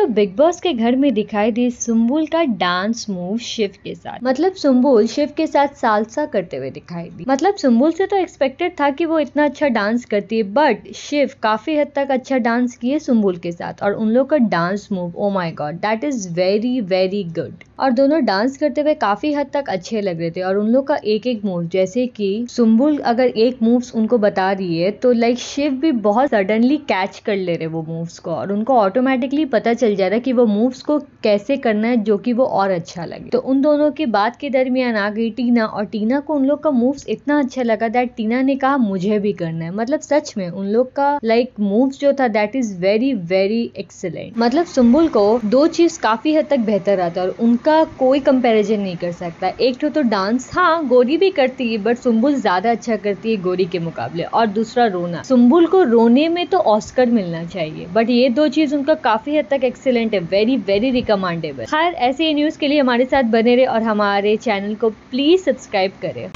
तो big boss के घर में दिखाई दी सुम्बुल का डांस मूव शिव के साथ। मतलब सुम्बुल शिव के साथ सालसा करते हुए दिखाई दी। मतलब सुम्बुल से तो एक्सपेक्टेड था कि वो इतना अच्छा डांस करती है बट शिव काफ़ी हद तक अच्छा डांस किए सुम्बुल के साथ और उन लोग का dance move oh my God that is very very good और दोनों डांस करते हुए काफ़ी हद तक अच्छे लग रहे थे और उन लोग का एक एक मूव जैसे कि सुम्बुल अगर एक मूव्स उनको बता रही है तो लाइक शिव भी बहुत सडनली कैच कर ले रहे वो मूव्स को और उनको ऑटोमेटिकली पता चल जा रहा है कि वो मूव्स को कैसे करना है जो कि वो और अच्छा लगे। तो उन दोनों के बात के दरमियान आ गई टीना और टीना को उन लोग का मूव्स इतना अच्छा लगा दैट टीना ने कहा मुझे भी करना है। मतलब सच में उन लोग का लाइक मूव्स जो था that is very very excellent मतलब सुम्बुल को दो चीज़ काफ़ी हद तक बेहतर आता है और उनका कोई कंपैरिजन नहीं कर सकता। एक तो, तो डांस हाँ गोरी भी करती है बट सुम्बुल ज़्यादा अच्छा करती है गोरी के मुकाबले। और दूसरा रोना। सुम्बुल को रोने में तो ऑस्कर मिलना चाहिए बट ये दो चीज़ उनका काफ़ी हद तक एक्सेलेंट है वेरी वेरी रिकमेंडेबल हर ऐसे न्यूज़ के लिए हमारे साथ बने रहे और हमारे चैनल को प्लीज़ सब्सक्राइब करें।